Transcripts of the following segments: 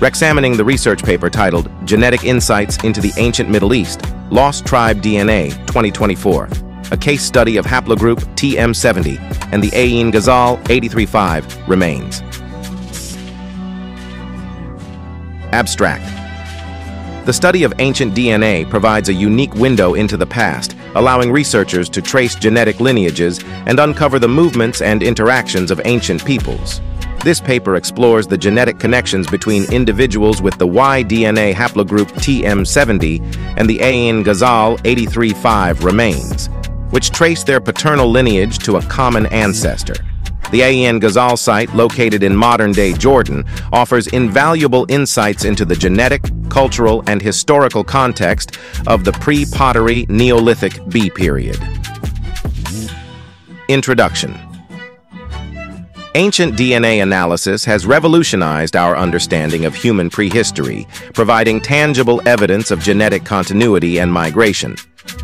Rexamining the research paper titled Genetic Insights into the Ancient Middle East, Lost Tribe DNA 2024, a case study of haplogroup TM70 and the Ain Ghazal 835 remains. Abstract. The study of ancient DNA provides a unique window into the past, allowing researchers to trace genetic lineages and uncover the movements and interactions of ancient peoples. This paper explores the genetic connections between individuals with the Y-DNA haplogroup TM70 and the Ain Ghazal 835 remains, which trace their paternal lineage to a common ancestor. The Ain Ghazal site, located in modern-day Jordan, offers invaluable insights into the genetic, cultural, and historical context of the pre-pottery Neolithic B period. Introduction Ancient DNA analysis has revolutionized our understanding of human prehistory, providing tangible evidence of genetic continuity and migration.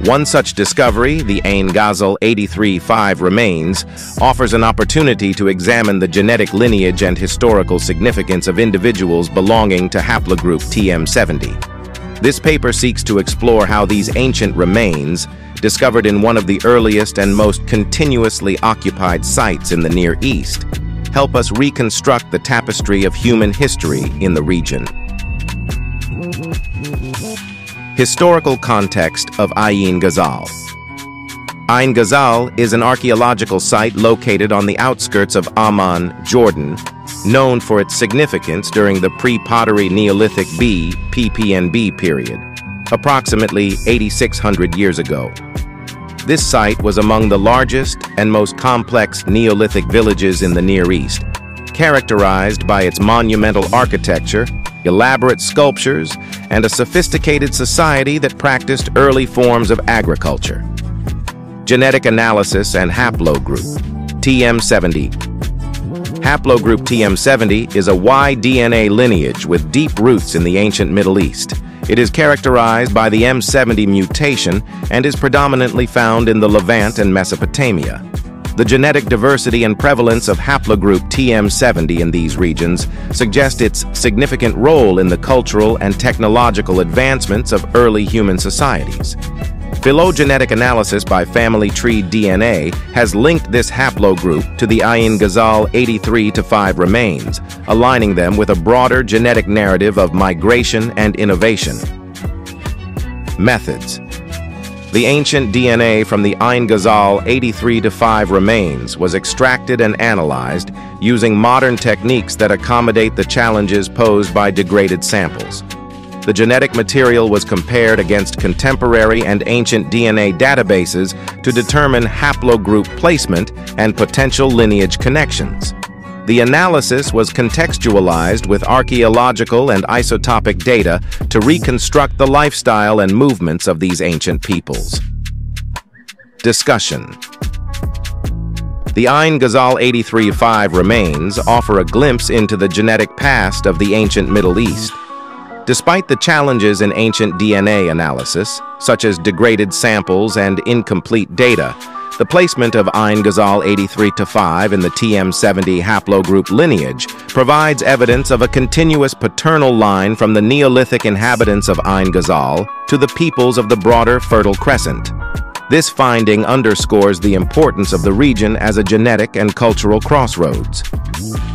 One such discovery, the Ain Ghazal 83-5 remains, offers an opportunity to examine the genetic lineage and historical significance of individuals belonging to haplogroup TM70. This paper seeks to explore how these ancient remains, discovered in one of the earliest and most continuously occupied sites in the Near East, help us reconstruct the tapestry of human history in the region. Historical context of Ain Ghazal Ain Ghazal is an archaeological site located on the outskirts of Amman, Jordan, known for its significance during the pre-pottery Neolithic B PPNB period, approximately 8,600 years ago. This site was among the largest and most complex Neolithic villages in the Near East, characterized by its monumental architecture, elaborate sculptures, and a sophisticated society that practiced early forms of agriculture. Genetic analysis and haplogroup, TM70. Haplogroup TM70 is a Y-DNA lineage with deep roots in the ancient Middle East. It is characterized by the M70 mutation and is predominantly found in the Levant and Mesopotamia. The genetic diversity and prevalence of haplogroup TM70 in these regions suggest its significant role in the cultural and technological advancements of early human societies. Phylogenetic analysis by family tree DNA has linked this haplogroup to the Ain Ghazal 83-5 remains, aligning them with a broader genetic narrative of migration and innovation. Methods The ancient DNA from the Ain Ghazal 83-5 remains was extracted and analyzed using modern techniques that accommodate the challenges posed by degraded samples the genetic material was compared against contemporary and ancient DNA databases to determine haplogroup placement and potential lineage connections. The analysis was contextualized with archaeological and isotopic data to reconstruct the lifestyle and movements of these ancient peoples. Discussion The Ain Ghazal 83-5 remains offer a glimpse into the genetic past of the ancient Middle East, Despite the challenges in ancient DNA analysis, such as degraded samples and incomplete data, the placement of Ain Ghazal 83-5 in the TM70 haplogroup lineage provides evidence of a continuous paternal line from the Neolithic inhabitants of Ain Ghazal to the peoples of the broader Fertile Crescent. This finding underscores the importance of the region as a genetic and cultural crossroads.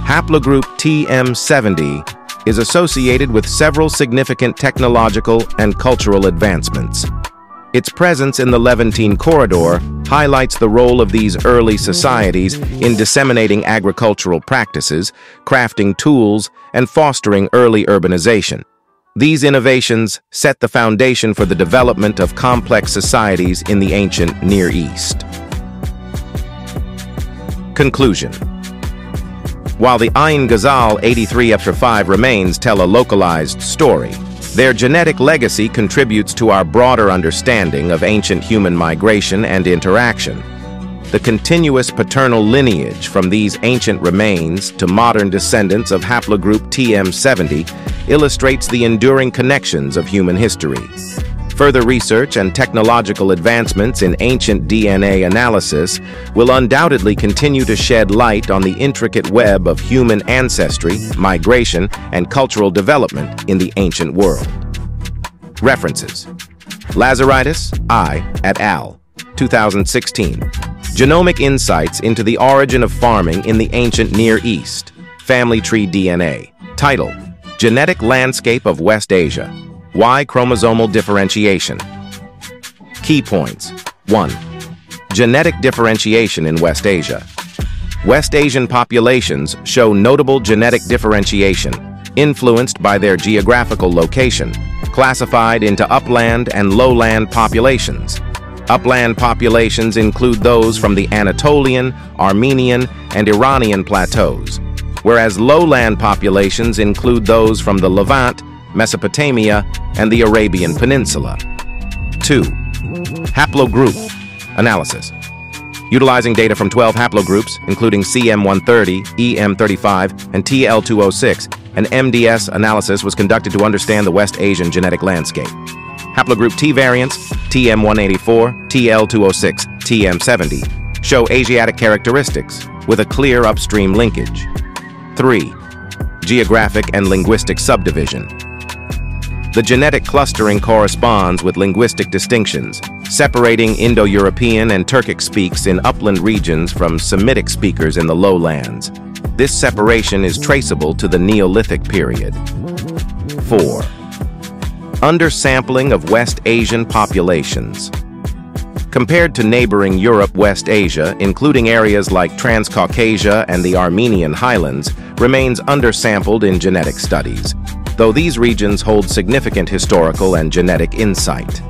Haplogroup TM70 is associated with several significant technological and cultural advancements. Its presence in the Levantine corridor highlights the role of these early societies in disseminating agricultural practices, crafting tools, and fostering early urbanization. These innovations set the foundation for the development of complex societies in the ancient Near East. Conclusion while the Ain Ghazal 83 after 5 remains tell a localized story, their genetic legacy contributes to our broader understanding of ancient human migration and interaction. The continuous paternal lineage from these ancient remains to modern descendants of haplogroup TM70 illustrates the enduring connections of human history. Further research and technological advancements in ancient DNA analysis will undoubtedly continue to shed light on the intricate web of human ancestry, migration, and cultural development in the ancient world. References Lazaridis, I, et al., 2016. Genomic Insights into the Origin of Farming in the Ancient Near East. Family Tree DNA. Title, Genetic Landscape of West Asia. Y chromosomal differentiation. Key points. 1. Genetic differentiation in West Asia. West Asian populations show notable genetic differentiation, influenced by their geographical location, classified into upland and lowland populations. Upland populations include those from the Anatolian, Armenian, and Iranian plateaus, whereas lowland populations include those from the Levant, Mesopotamia, and the Arabian Peninsula. 2. Haplogroup analysis. Utilizing data from 12 haplogroups, including CM130, EM35, and TL206, an MDS analysis was conducted to understand the West Asian genetic landscape. Haplogroup T variants, TM184, TL206, TM70, show Asiatic characteristics with a clear upstream linkage. 3. Geographic and linguistic subdivision. The genetic clustering corresponds with linguistic distinctions, separating Indo-European and Turkic speaks in upland regions from Semitic speakers in the lowlands. This separation is traceable to the Neolithic period. 4. Undersampling of West Asian populations. Compared to neighboring Europe, West Asia, including areas like Transcaucasia and the Armenian highlands, remains undersampled in genetic studies though these regions hold significant historical and genetic insight.